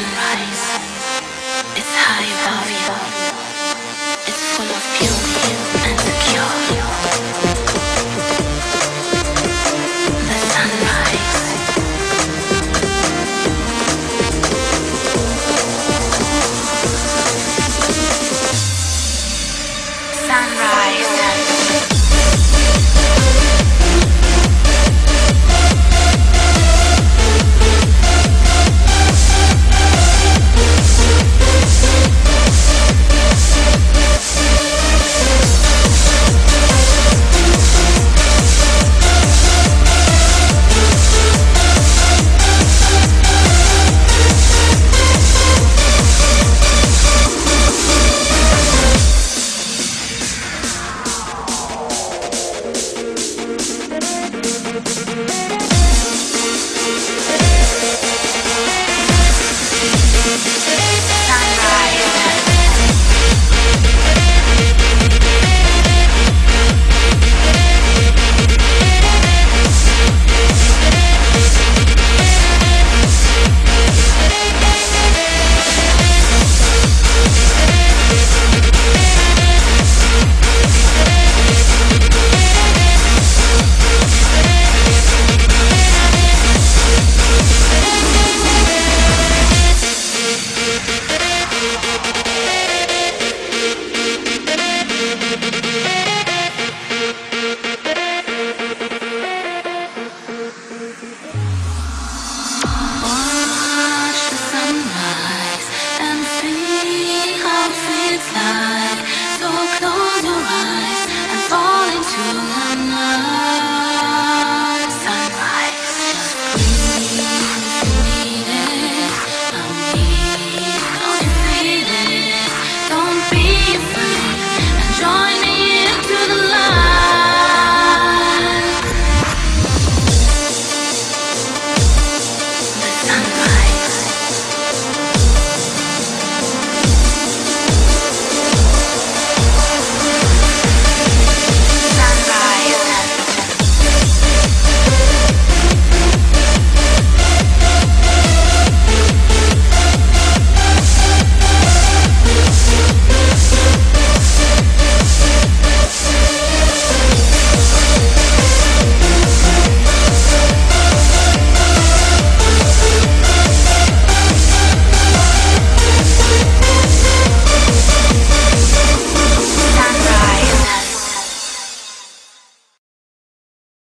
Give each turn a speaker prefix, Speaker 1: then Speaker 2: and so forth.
Speaker 1: sunrise. It's high above you. It's full of beauty.